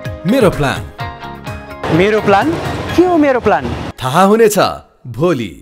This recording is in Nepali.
मेरो प्लान मेरो प्लान के हो मेरो प्लान थाहा हुनेछ भोलि।